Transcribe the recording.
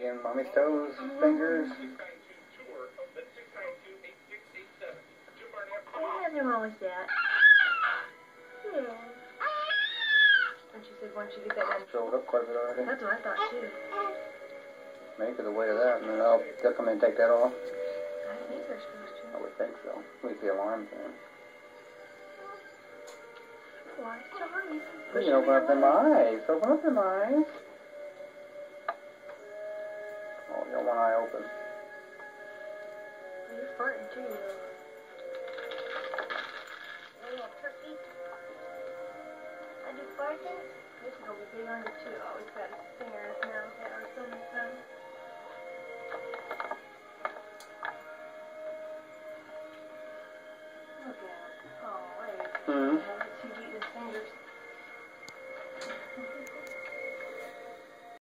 Again, mommy's toes, fingers. There's nothing wrong with that. Yeah. And she said once you get that done. Showed up quite a bit already. That's what I thought too. Make it the weight of that, and then I'll, they'll come in and take that off. I think they're supposed to. I would think so. At least the alarm's in. Why, sorry. You can open up them eyes. Open up them eyes. You got one eye open. You're farting too. I do farting. This big on too. Always got. Look at. Oh, mm-hmm. oh, wait. Mm-hmm.